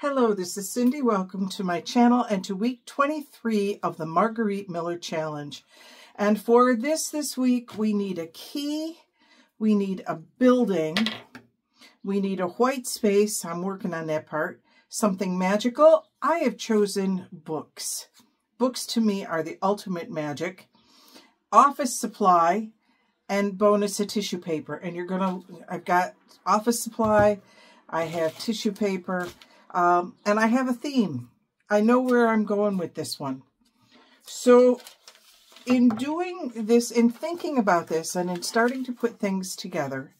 Hello, this is Cindy. Welcome to my channel and to week 23 of the Margarete Miller Challenge. And for this this week, we need a key, we need a building, we need a white space. I'm working on that part. Something magical. I have chosen books. Books to me are the ultimate magic. Office supply and bonus a tissue paper. And you're going to, I've got office supply, I have tissue paper, um, and I have a theme. I know where I'm going with this one. So in doing this, in thinking about this, and in starting to put things together,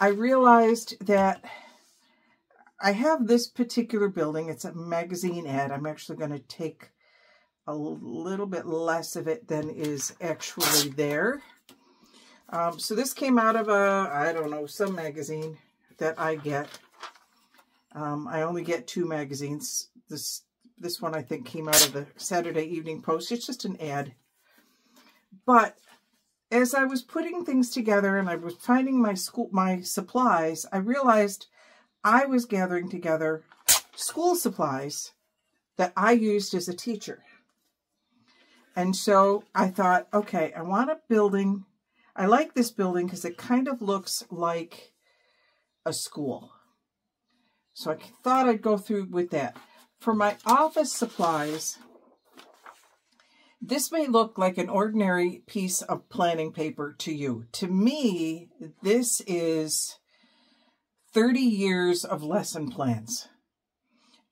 I realized that I have this particular building. It's a magazine ad. I'm actually going to take a little bit less of it than is actually there. Um, so this came out of a, I don't know, some magazine that I get. Um, I only get two magazines. This this one I think came out of the Saturday Evening Post. It's just an ad. But as I was putting things together and I was finding my school my supplies, I realized I was gathering together school supplies that I used as a teacher. And so I thought, okay, I want a building. I like this building because it kind of looks like a school. So I thought I'd go through with that. For my office supplies, this may look like an ordinary piece of planning paper to you. To me, this is 30 years of lesson plans.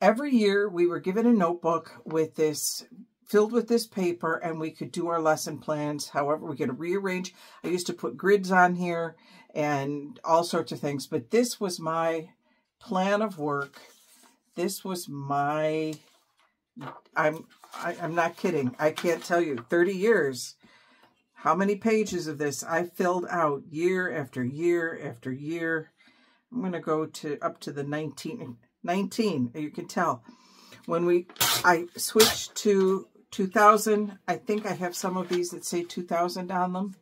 Every year we were given a notebook with this filled with this paper and we could do our lesson plans. However, we could rearrange. I used to put grids on here and all sorts of things, but this was my plan of work. This was my, I'm, I, am i am not kidding. I can't tell you, 30 years, how many pages of this I filled out year after year after year. I'm going to go to up to the 19, 19, you can tell. When we, I switched to 2000, I think I have some of these that say 2000 on them.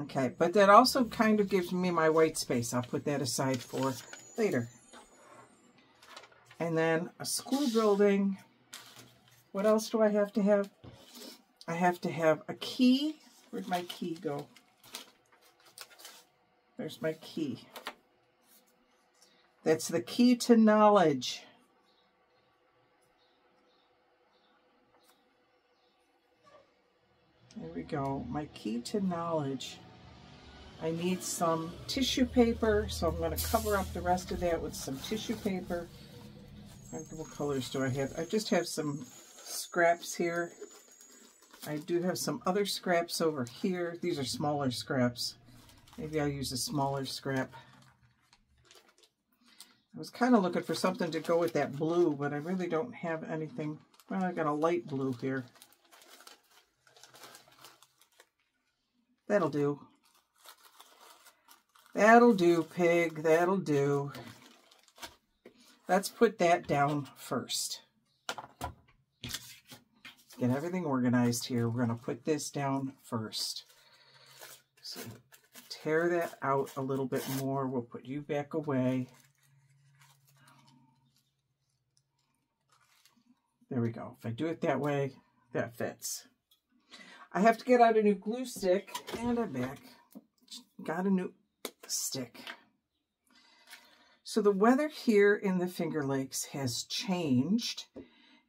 Okay, but that also kind of gives me my white space. I'll put that aside for later. And then a school building. What else do I have to have? I have to have a key. Where'd my key go? There's my key. That's the key to knowledge. There we go. My key to knowledge. I need some tissue paper, so I'm going to cover up the rest of that with some tissue paper. What colors do I have? I just have some scraps here. I do have some other scraps over here. These are smaller scraps. Maybe I'll use a smaller scrap. I was kind of looking for something to go with that blue, but I really don't have anything. Well, I got a light blue here. That'll do. That'll do, pig. That'll do. Let's put that down first. Get everything organized here. We're going to put this down first. So tear that out a little bit more. We'll put you back away. There we go. If I do it that way, that fits. I have to get out a new glue stick and I'm back. Got a new stick. So the weather here in the Finger Lakes has changed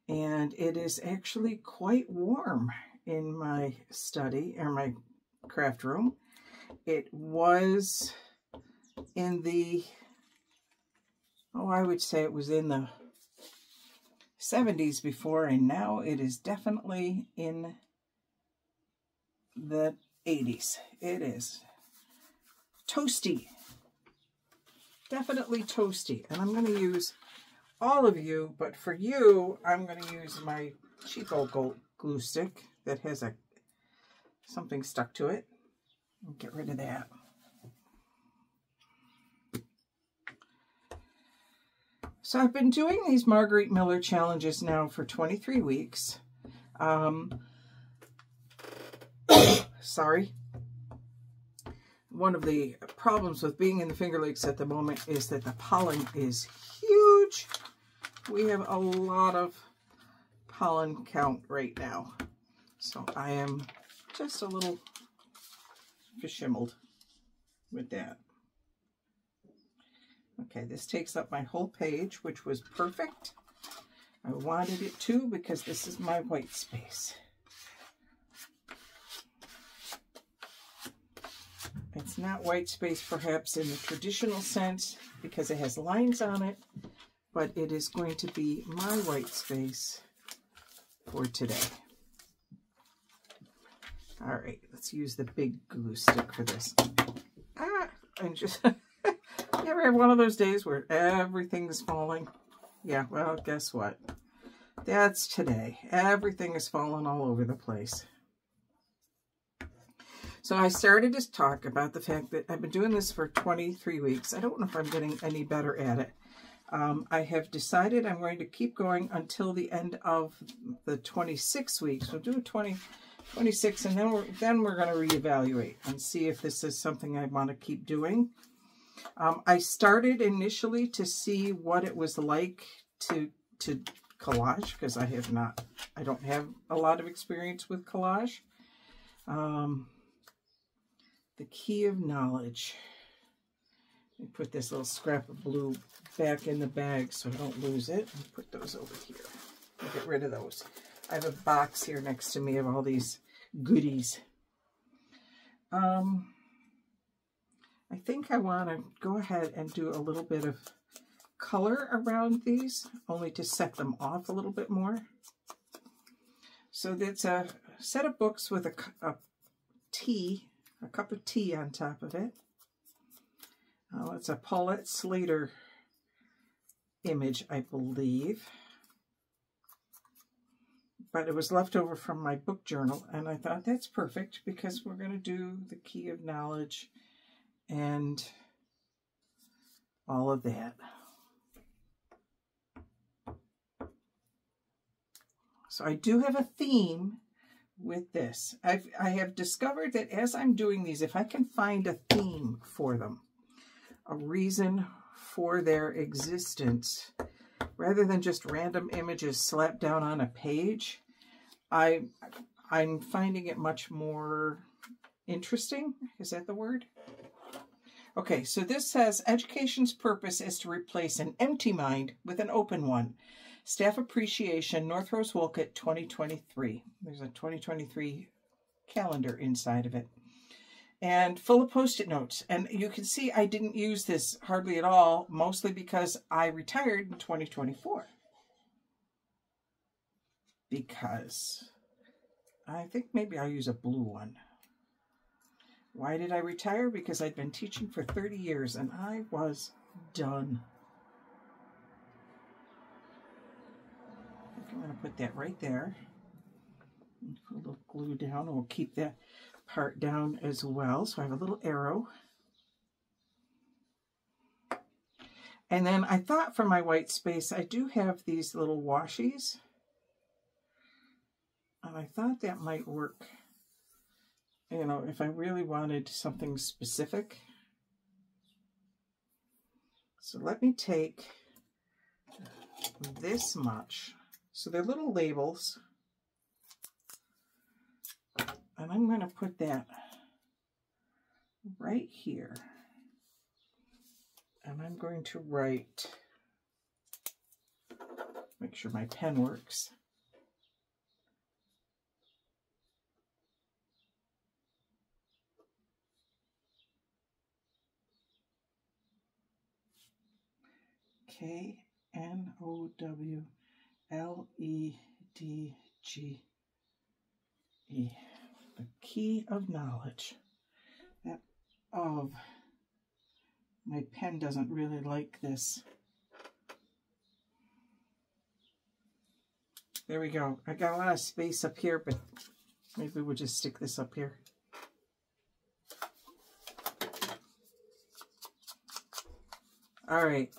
and it is actually quite warm in my study or my craft room. It was in the, oh, I would say it was in the 70s before, and now it is definitely in the 80s. It is toasty. Definitely toasty. And I'm going to use all of you, but for you, I'm going to use my cheap old glue stick that has a something stuck to it. Get rid of that. So I've been doing these Margarete Miller challenges now for 23 weeks. Um, sorry. One of the problems with being in the Finger Lakes at the moment is that the pollen is huge. We have a lot of pollen count right now. So I am just a little fishimmeled with that. Okay, this takes up my whole page, which was perfect. I wanted it to because this is my white space. Not white space perhaps in the traditional sense because it has lines on it, but it is going to be my white space for today. All right, let's use the big glue stick for this. Ah, and just, you ever have one of those days where everything's falling? Yeah, well, guess what? That's today. Everything is falling all over the place. So I started to talk about the fact that I've been doing this for 23 weeks. I don't know if I'm getting any better at it. Um, I have decided I'm going to keep going until the end of the 26 weeks. We'll do 20, 26, and then we're, then we're going to reevaluate and see if this is something I want to keep doing. Um, I started initially to see what it was like to, to collage because I have not, I don't have a lot of experience with collage. Um, the key of knowledge. Let me put this little scrap of blue back in the bag so I don't lose it. Put those over here. I'll get rid of those. I have a box here next to me of all these goodies. Um, I think I want to go ahead and do a little bit of color around these, only to set them off a little bit more. So that's a set of books with a, a tea a cup of tea on top of it. Oh, it's a Paulette Slater image, I believe. But it was left over from my book journal, and I thought that's perfect because we're going to do the key of knowledge and all of that. So I do have a theme with this. I've, I have discovered that as I'm doing these, if I can find a theme for them, a reason for their existence, rather than just random images slapped down on a page, I, I'm finding it much more interesting. Is that the word? Okay, so this says, education's purpose is to replace an empty mind with an open one. Staff Appreciation, North Rose Wolcott 2023. There's a 2023 calendar inside of it. And full of post-it notes. And you can see I didn't use this hardly at all, mostly because I retired in 2024. Because I think maybe I'll use a blue one. Why did I retire? Because I'd been teaching for 30 years and I was done. Going to put that right there. Put a little glue down. We'll keep that part down as well. So I have a little arrow. And then I thought for my white space, I do have these little washies. And I thought that might work, you know, if I really wanted something specific. So let me take this much so they're little labels. And I'm going to put that right here. And I'm going to write, make sure my pen works. K N O W L E D G E. The key of knowledge. That of my pen doesn't really like this. There we go. I got a lot of space up here, but maybe we'll just stick this up here. All right.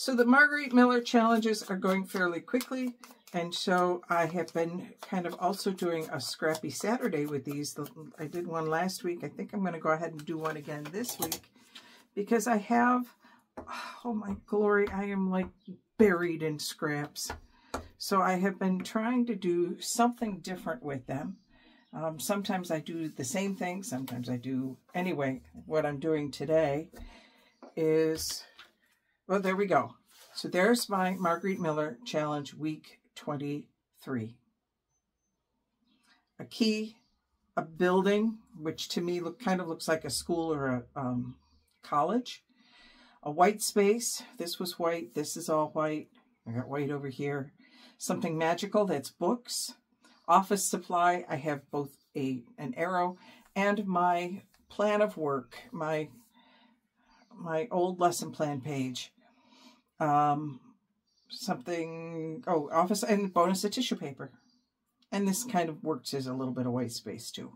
So the Margarete Miller challenges are going fairly quickly. And so I have been kind of also doing a Scrappy Saturday with these. I did one last week. I think I'm going to go ahead and do one again this week because I have, oh my glory, I am like buried in scraps. So I have been trying to do something different with them. Um, sometimes I do the same thing, sometimes I do, anyway, what I'm doing today is, well, there we go. So there's my Margarete Miller Challenge Week 23. A key, a building, which to me look kind of looks like a school or a um, college. A white space, this was white, this is all white. I got white over here something magical, that's books. Office supply, I have both a an arrow and my plan of work, my my old lesson plan page. Um, something, oh, office and bonus of tissue paper. And this kind of works as a little bit of white space too.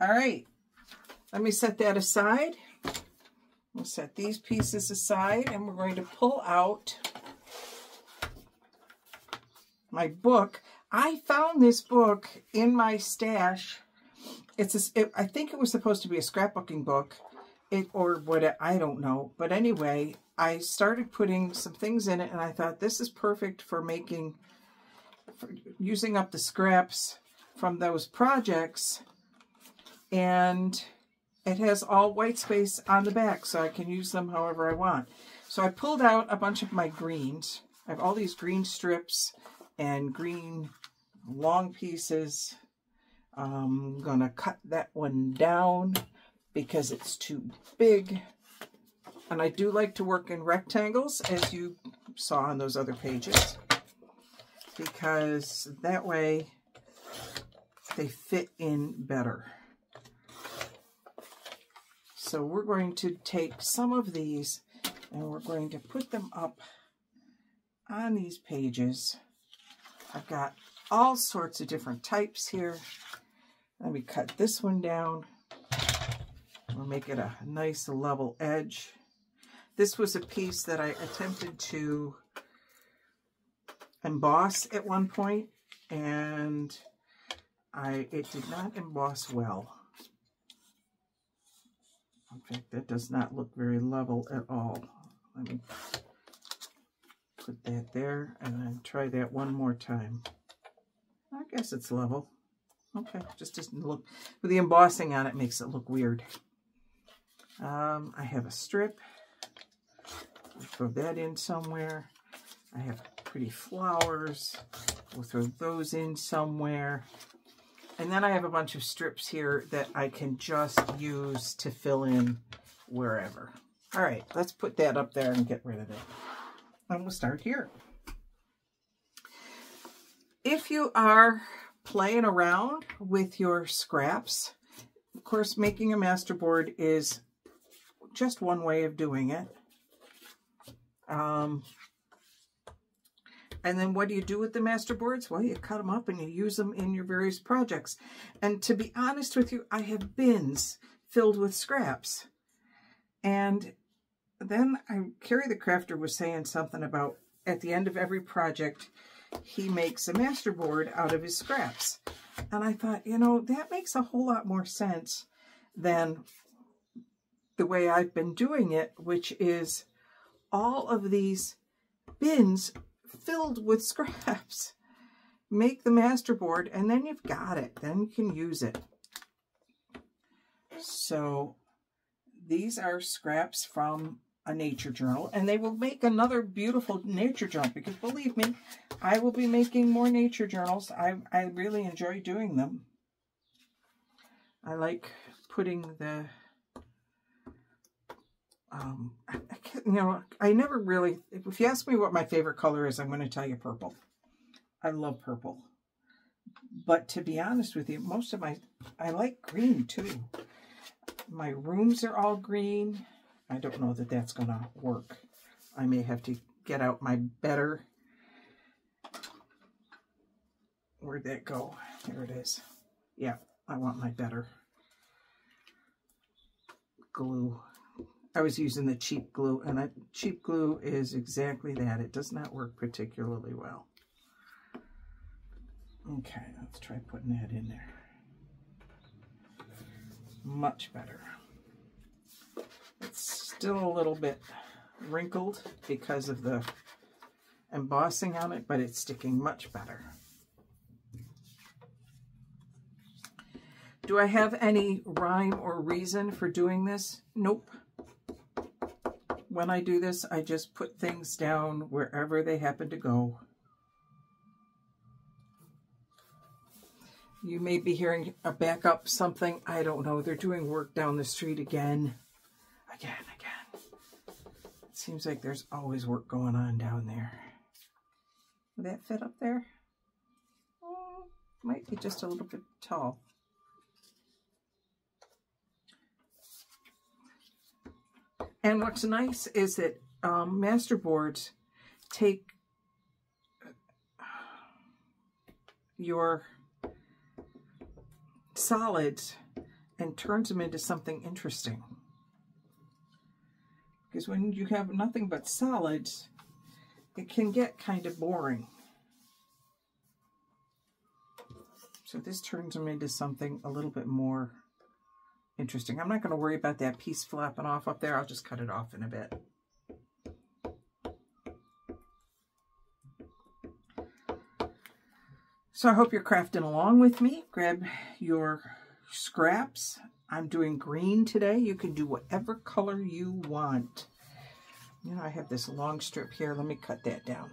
All right, let me set that aside. We'll set these pieces aside and we're going to pull out my book. I found this book in my stash. It's a, it, I think it was supposed to be a scrapbooking book, it or what I don't know. But anyway, I started putting some things in it, and I thought this is perfect for making, for using up the scraps from those projects. And it has all white space on the back, so I can use them however I want. So I pulled out a bunch of my greens. I have all these green strips and green long pieces. I'm going to cut that one down because it's too big. And I do like to work in rectangles, as you saw on those other pages, because that way they fit in better. So we're going to take some of these and we're going to put them up on these pages I've got all sorts of different types here. Let me cut this one down. We'll make it a nice level edge. This was a piece that I attempted to emboss at one point, and I it did not emboss well. In fact, that does not look very level at all. Let me put that there and then try that one more time. I guess it's level. Okay, just doesn't look, with the embossing on it makes it look weird. Um, I have a strip. I'll throw that in somewhere. I have pretty flowers. We'll throw those in somewhere. And then I have a bunch of strips here that I can just use to fill in wherever. All right, let's put that up there and get rid of it and we'll start here. If you are playing around with your scraps, of course, making a masterboard is just one way of doing it. Um, and then what do you do with the masterboards? Well, you cut them up and you use them in your various projects. And to be honest with you, I have bins filled with scraps. And then I, Carrie the Crafter was saying something about at the end of every project, he makes a masterboard out of his scraps. And I thought, you know, that makes a whole lot more sense than the way I've been doing it, which is all of these bins filled with scraps. Make the masterboard and then you've got it. Then you can use it. So these are scraps from a nature journal and they will make another beautiful nature journal because believe me, I will be making more nature journals. I, I really enjoy doing them. I like putting the, um, I, I you know, I never really, if you ask me what my favorite color is, I'm going to tell you purple. I love purple. But to be honest with you, most of my, I like green too. My rooms are all green. I don't know that that's going to work. I may have to get out my better. Where'd that go? There it is. Yeah, I want my better glue. I was using the cheap glue, and a cheap glue is exactly that. It does not work particularly well. Okay, let's try putting that in there. Much better. It's still a little bit wrinkled because of the embossing on it, but it's sticking much better. Do I have any rhyme or reason for doing this? Nope. When I do this, I just put things down wherever they happen to go. You may be hearing a backup something. I don't know. They're doing work down the street again. Again, again. It seems like there's always work going on down there. Would that fit up there? Oh, might be just a little bit tall. And what's nice is that um, masterboards take your solids and turns them into something interesting. Because when you have nothing but solids, it can get kind of boring. So this turns them into something a little bit more interesting. I'm not going to worry about that piece flapping off up there. I'll just cut it off in a bit. So I hope you're crafting along with me. Grab your scraps. I'm doing green today. You can do whatever color you want. You know, I have this long strip here. Let me cut that down.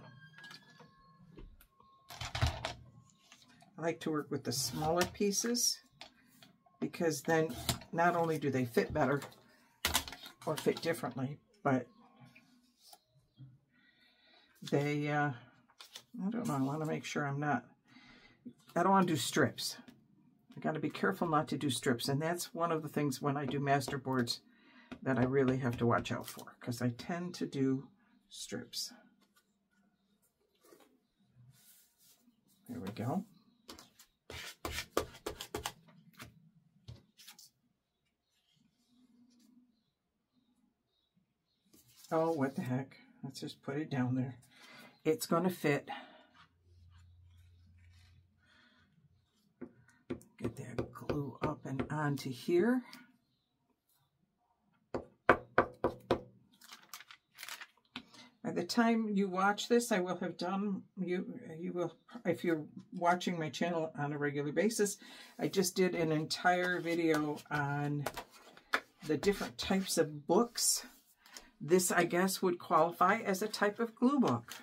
I like to work with the smaller pieces because then not only do they fit better or fit differently, but they, uh, I don't know, I want to make sure I'm not I don't want to do strips. I got to be careful not to do strips. And that's one of the things when I do master boards that I really have to watch out for because I tend to do strips. There we go. Oh, what the heck. Let's just put it down there. It's going to fit Get that glue up and onto here. By the time you watch this, I will have done, you you will, if you're watching my channel on a regular basis, I just did an entire video on the different types of books. This, I guess, would qualify as a type of glue book.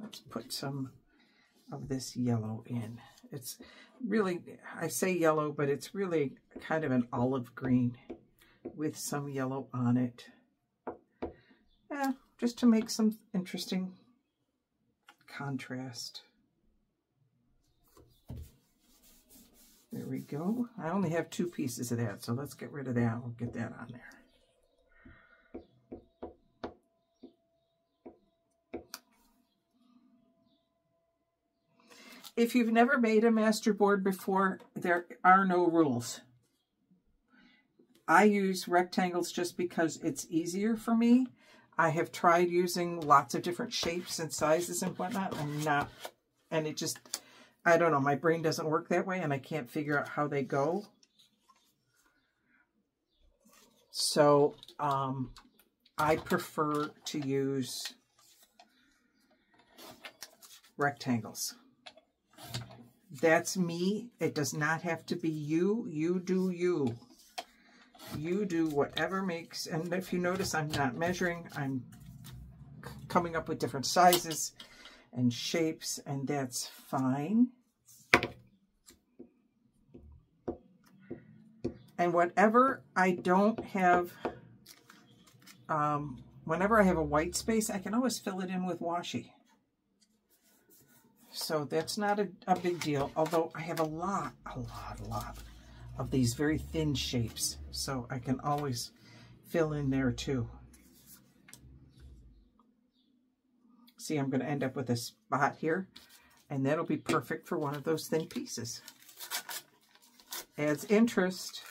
Let's put some of this yellow in. It's really, I say yellow, but it's really kind of an olive green with some yellow on it. Yeah, just to make some interesting contrast. There we go. I only have two pieces of that, so let's get rid of that. We'll get that on there. if you've never made a master board before, there are no rules. I use rectangles just because it's easier for me. I have tried using lots of different shapes and sizes and whatnot. I'm not, and it just, I don't know, my brain doesn't work that way and I can't figure out how they go. So, um, I prefer to use rectangles. That's me. It does not have to be you. You do you. You do whatever makes, and if you notice, I'm not measuring. I'm coming up with different sizes and shapes, and that's fine. And whatever I don't have, um, whenever I have a white space, I can always fill it in with washi. So that's not a, a big deal, although I have a lot, a lot, a lot of these very thin shapes. So I can always fill in there too. See, I'm going to end up with a spot here, and that'll be perfect for one of those thin pieces. Adds interest.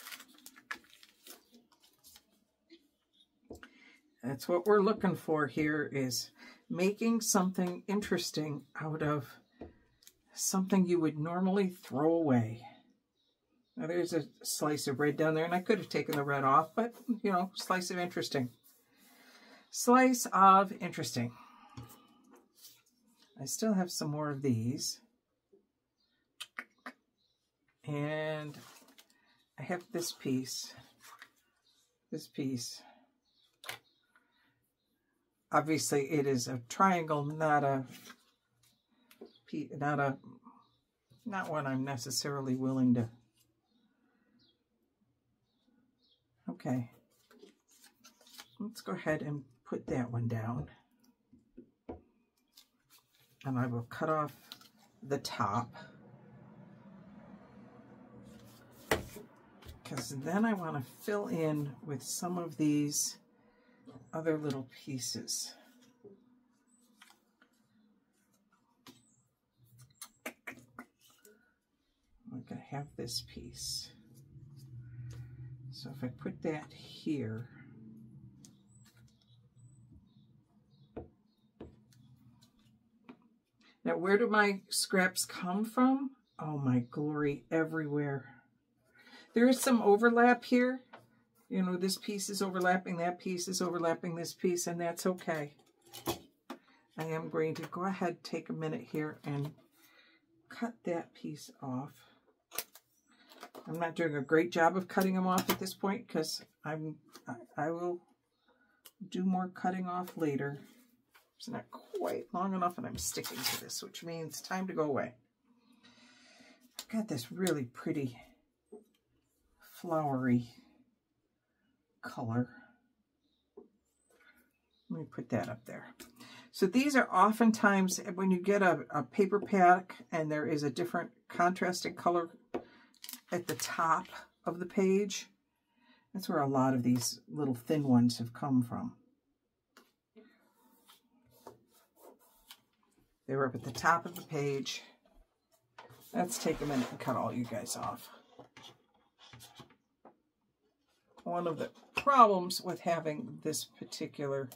That's what we're looking for here is making something interesting out of something you would normally throw away. Now there's a slice of red down there, and I could have taken the red off, but, you know, slice of interesting. Slice of interesting. I still have some more of these. And I have this piece. This piece. Obviously, it is a triangle, not a, not a, not one I'm necessarily willing to Okay. Let's go ahead and put that one down. And I will cut off the top. Because then I want to fill in with some of these other little pieces. I'm going to have this piece. So if I put that here, Now, where do my scraps come from? Oh, my glory everywhere. There is some overlap here. You know, this piece is overlapping, that piece is overlapping this piece, and that's okay. I am going to go ahead, take a minute here, and cut that piece off. I'm not doing a great job of cutting them off at this point because I'm I, I will do more cutting off later. It's not quite long enough and I'm sticking to this, which means time to go away. I've got this really pretty flowery color. Let me put that up there. So these are oftentimes, when you get a, a paper pack and there is a different contrasting color at the top of the page. That's where a lot of these little thin ones have come from. They were up at the top of the page. Let's take a minute and cut all you guys off. One of the problems with having this particular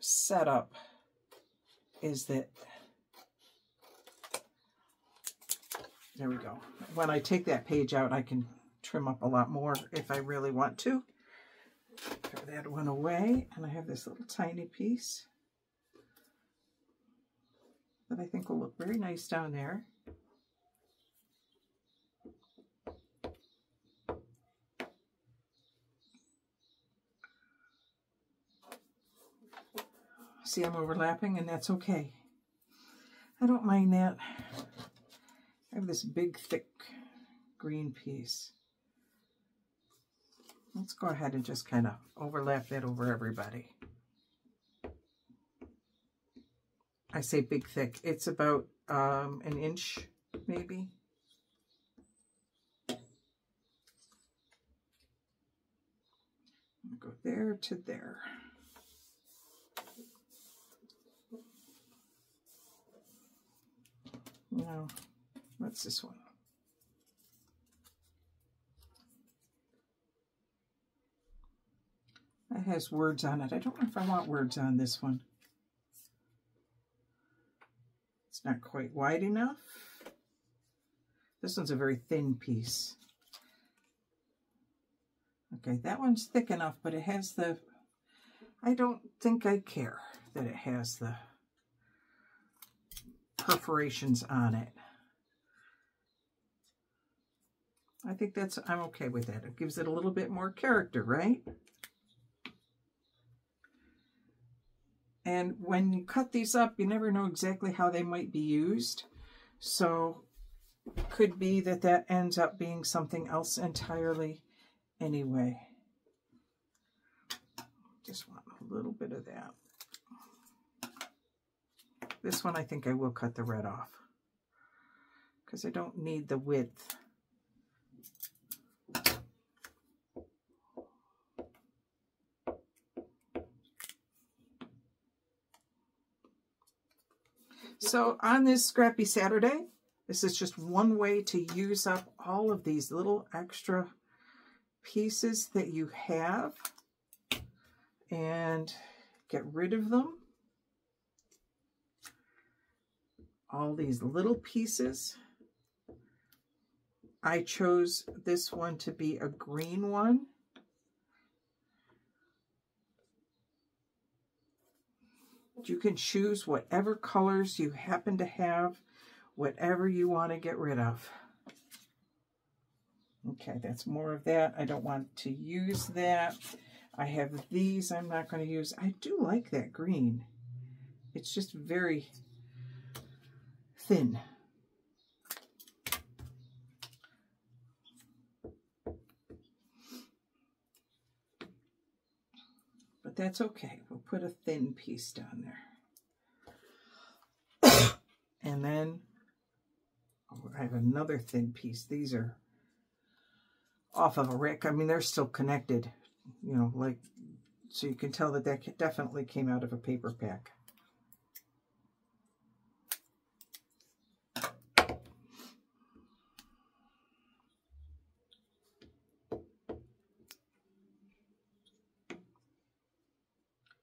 setup is that There we go. When I take that page out, I can trim up a lot more if I really want to. Throw that one away, and I have this little tiny piece that I think will look very nice down there. See, I'm overlapping, and that's okay. I don't mind that. I have this big, thick green piece. Let's go ahead and just kind of overlap that over everybody. I say big, thick. It's about um, an inch, maybe. Go there to there. Now, What's this one? That has words on it. I don't know if I want words on this one. It's not quite wide enough. This one's a very thin piece. Okay, that one's thick enough, but it has the, I don't think I care that it has the perforations on it. I think that's, I'm okay with that. It gives it a little bit more character, right? And when you cut these up, you never know exactly how they might be used. So could be that that ends up being something else entirely anyway. Just want a little bit of that. This one I think I will cut the red off because I don't need the width. So on this Scrappy Saturday, this is just one way to use up all of these little extra pieces that you have and get rid of them. All these little pieces. I chose this one to be a green one. You can choose whatever colors you happen to have, whatever you want to get rid of. Okay, that's more of that. I don't want to use that. I have these I'm not going to use. I do like that green. It's just very thin. But that's okay. We'll put a thin piece down there. and then oh, I have another thin piece. These are off of a rick. I mean, they're still connected, you know, like, so you can tell that that definitely came out of a paper pack.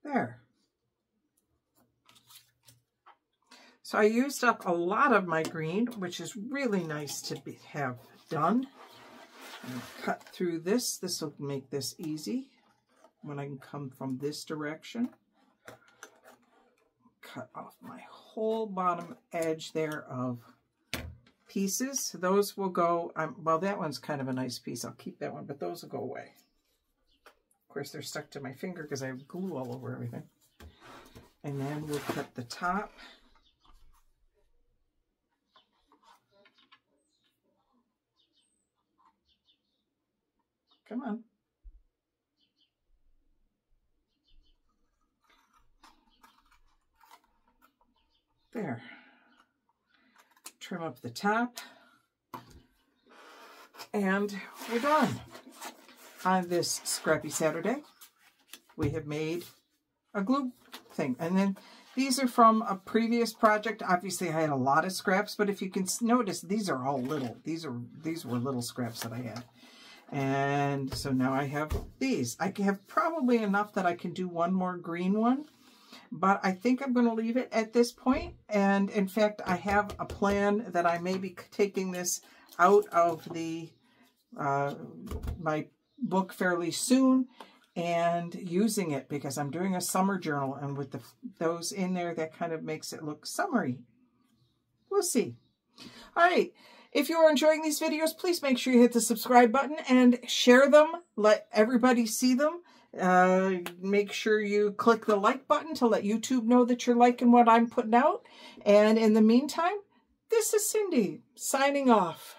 There. So I used up a lot of my green, which is really nice to be, have done cut through this. This will make this easy when I can come from this direction. Cut off my whole bottom edge there of pieces. Those will go, well, that one's kind of a nice piece. I'll keep that one, but those will go away. Of course, they're stuck to my finger because I have glue all over everything. And then we'll cut the top. Come on. There. Trim up the top. And we're done. On this Scrappy Saturday, we have made a glue thing. And then these are from a previous project. Obviously, I had a lot of scraps, but if you can notice, these are all little. These are these were little scraps that I had. And so now I have these. I have probably enough that I can do one more green one, but I think I'm going to leave it at this point. And in fact, I have a plan that I may be taking this out of the uh, my book fairly soon and using it because I'm doing a summer journal and with the those in there, that kind of makes it look summery. We'll see. All right. If you are enjoying these videos, please make sure you hit the subscribe button and share them. Let everybody see them. Uh, make sure you click the like button to let YouTube know that you're liking what I'm putting out. And in the meantime, this is Cindy signing off.